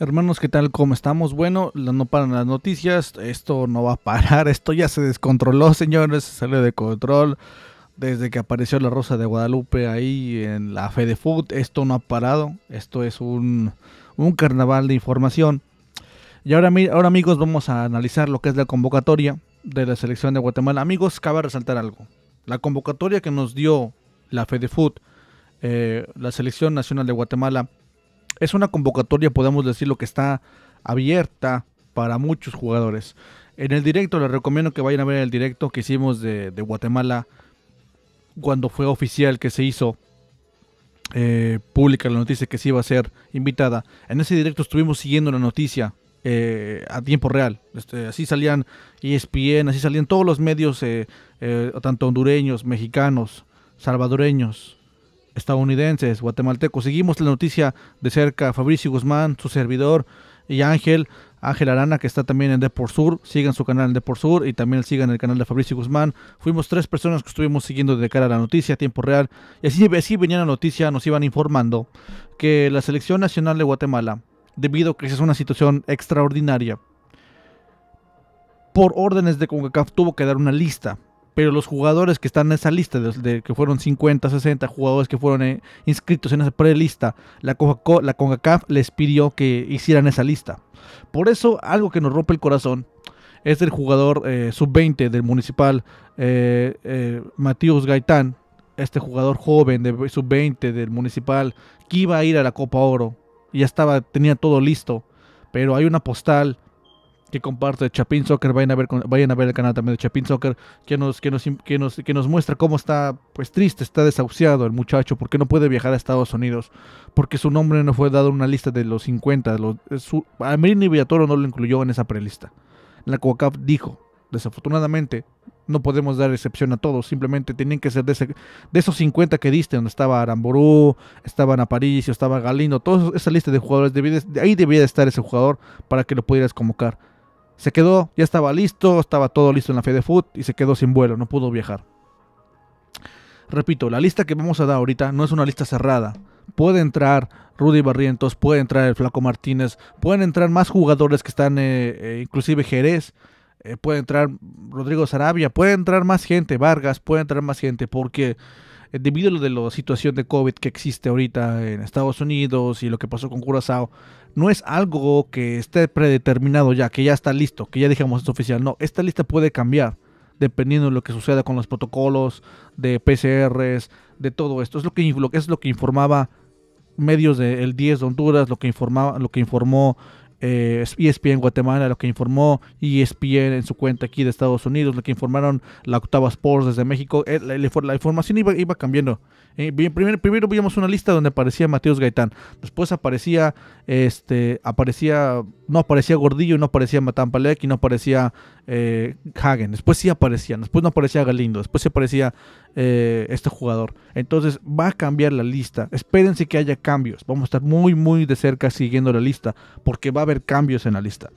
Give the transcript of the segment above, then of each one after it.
Hermanos, ¿qué tal? ¿Cómo estamos? Bueno, no paran las noticias, esto no va a parar, esto ya se descontroló, señores, se salió de control. Desde que apareció la Rosa de Guadalupe ahí en la Fede Food, esto no ha parado, esto es un, un carnaval de información. Y ahora, ahora amigos vamos a analizar lo que es la convocatoria de la selección de Guatemala. Amigos, cabe resaltar algo. La convocatoria que nos dio la Fede Food, eh, la selección nacional de Guatemala, es una convocatoria, podemos decirlo, que está abierta para muchos jugadores. En el directo les recomiendo que vayan a ver el directo que hicimos de, Guatemala cuando fue oficial que se hizo eh, pública la noticia que se iba a ser invitada. En ese directo estuvimos siguiendo la noticia eh, a tiempo real. Este, así salían ESPN, así salían todos los medios, eh, tanto hondureños, mexicanos, salvadoreños, estadounidenses, guatemaltecos. Seguimos la noticia de cerca, Fabricio Guzmán, su servidor y Ángel, Ángel Arana, que está también en Deport Sur. Sigan su canal en Sur y también sigan el canal de Fabricio Guzmán. Fuimos tres personas que estuvimos siguiendo de cara a la noticia a tiempo real. Y así, así venía la noticia, nos iban informando que la selección nacional de Guatemala, debido a que es una situación extraordinaria, por órdenes de CONCACAF tuvo que dar una lista pero los jugadores que están en esa lista, de, que fueron 50, 60 jugadores que fueron eh, inscritos en esa prelista, la, la CONCACAF les pidió que hicieran esa lista. Por eso, algo que nos rompe el corazón es el jugador eh, sub-20 del municipal, eh, Matías Gaitán, este jugador joven de sub-20 del municipal, que iba a ir a la Copa Oro, ya estaba, tenía todo listo, pero hay una postal que comparte Chapin Soccer, vayan a ver, vayan a ver el canal también de Chapin Soccer, que nos, que nos, que nos, que nos muestra cómo está pues triste, está desahuciado el muchacho, porque no puede viajar a Estados Unidos, porque su nombre no fue dado en una lista de los 50, de los, su, a Villatoro no lo incluyó en esa prelista. La COACAF dijo, desafortunadamente, no podemos dar excepción a todos, simplemente tienen que ser de, de esos 50 que diste, donde estaba Aramború, estaban Aparicio, estaba Galindo, toda esa lista de jugadores, de, ahí debía de estar ese jugador para que lo pudieras convocar se quedó, ya estaba listo, estaba todo listo en la Fede Food y se quedó sin vuelo, no pudo viajar. Repito, la lista que vamos a dar ahorita no es una lista cerrada. Puede entrar Rudy Barrientos, puede entrar el Flaco Martínez, pueden entrar más jugadores que están, eh, eh, inclusive Jerez, eh, puede entrar Rodrigo Sarabia, puede entrar más gente, Vargas, puede entrar más gente, porque debido a lo de la situación de COVID que existe ahorita en Estados Unidos y lo que pasó con Curazao, no es algo que esté predeterminado ya, que ya está listo, que ya dijimos es oficial. No, esta lista puede cambiar dependiendo de lo que suceda con los protocolos de PCRs, de todo esto. Es lo que, es lo que informaba medios del 10 de Honduras, lo que informaba, lo que informó eh, ESPN Guatemala, lo que informó ESPN en su cuenta aquí de Estados Unidos, lo que informaron la Octava Sports desde México, eh, la, información iba, iba cambiando. Eh, primero, primero vimos una lista donde aparecía Mateus Gaitán, después aparecía, este, aparecía, no aparecía Gordillo, no aparecía Matan Palek y no aparecía eh, Hagen, después sí aparecían, después no aparecía Galindo, después sí aparecía eh, este jugador. Entonces va a cambiar la lista, espérense que haya cambios, vamos a estar muy muy de cerca siguiendo la lista, porque va a haber cambios en la lista.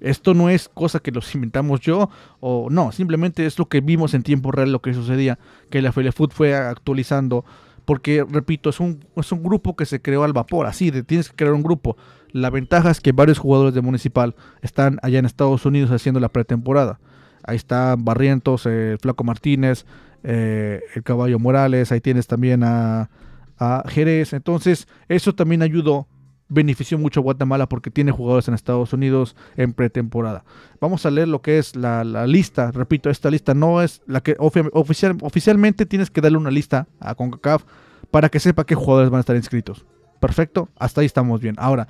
Esto no es cosa que los inventamos yo o no, simplemente es lo que vimos en tiempo real, lo que sucedía, que la Food fue actualizando, porque repito, es un, es un grupo que se creó al vapor, así, de, tienes que crear un grupo. La ventaja es que varios jugadores de Municipal están allá en Estados Unidos haciendo la pretemporada. Ahí está Barrientos, el Flaco Martínez, eh, el Caballo Morales, ahí tienes también a, a Jerez. Entonces, eso también ayudó benefició mucho a Guatemala porque tiene jugadores en Estados Unidos en pretemporada. Vamos a leer lo que es la, lista. Repito, esta lista no es la que oficial, oficialmente tienes que darle una lista a CONCACAF para que sepa qué jugadores van a estar inscritos. Perfecto, hasta ahí estamos bien. Ahora,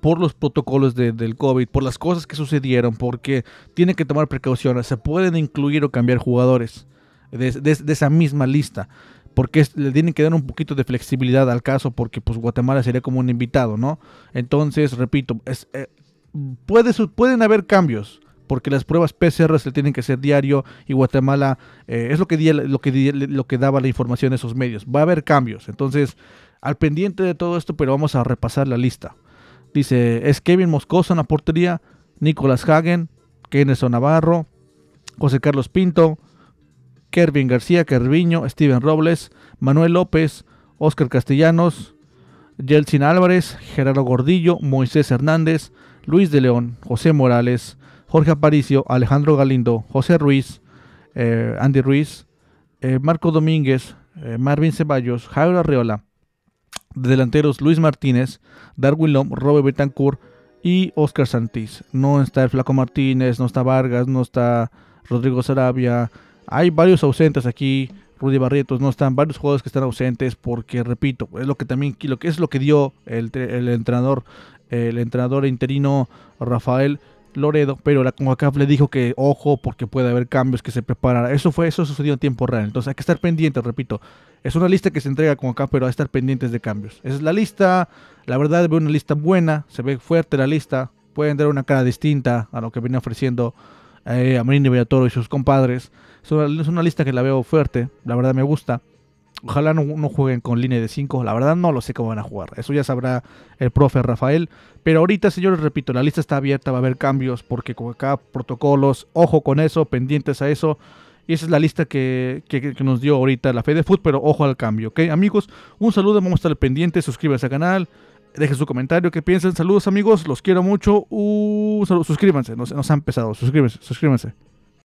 por los protocolos del COVID, por las cosas que sucedieron, porque tiene que tomar precauciones, se pueden incluir o cambiar jugadores de esa misma lista porque le tienen que dar un poquito de flexibilidad al caso, porque pues Guatemala sería como un invitado, ¿no? Entonces, repito, es, eh, puede, pueden haber cambios, porque las pruebas PCR se tienen que hacer diario y Guatemala eh, es lo que, lo, que, lo que daba la información de esos medios. Va a haber cambios, entonces al pendiente de todo esto, pero vamos a repasar la lista. Dice, es Kevin Moscoso en la portería, Nicolás Hagen, Kenneson Navarro, José Carlos Pinto, Kervin García, Kerviño, Steven Robles, Manuel López, Oscar Castellanos, Yeltsin Álvarez, Gerardo Gordillo, Moisés Hernández, Luis de León, José Morales, Jorge Aparicio, Alejandro Galindo, José Ruiz, eh, Andy Ruiz, eh, Marco Domínguez, eh, Marvin Ceballos, Jairo Arreola, delanteros Luis Martínez, Darwin Lom, Robert Betancourt y Oscar Santís. No está el Flaco Martínez, no está Vargas, no está Rodrigo Sarabia. Hay varios ausentes aquí. Rudy Barrientos no están, varios jugadores que están ausentes porque, repito, es lo que también lo que es lo que dio el, el entrenador, el entrenador interino Rafael Loredo, pero la CONCACAF le dijo que ojo porque puede haber cambios que se preparan. Eso fue, eso sucedió en tiempo real. Entonces hay que estar pendientes, repito. Es una lista que se entrega con acá, pero que estar pendientes de cambios. Esa es la lista. La verdad, veo una lista buena. Se ve fuerte la lista. Pueden dar una cara distinta a lo que viene ofreciendo eh, a Marini Villatoro y sus compadres. Es una, lista que la veo fuerte. La verdad me gusta. Ojalá no, no jueguen con línea de 5. La verdad no lo sé cómo van a jugar. Eso ya sabrá el profe Rafael. Pero ahorita, señores, repito, la lista está abierta. Va a haber cambios porque con acá protocolos. Ojo con eso, pendientes a eso. Y esa es la lista que, que, nos dio ahorita la Fede Food, pero ojo al cambio, ¿ok? Amigos, un saludo, vamos a estar pendientes, suscríbanse al canal, dejen su comentario, qué piensan, saludos amigos, los quiero mucho, un saludo, suscríbanse, nos, nos han pesado, suscríbanse, suscríbanse.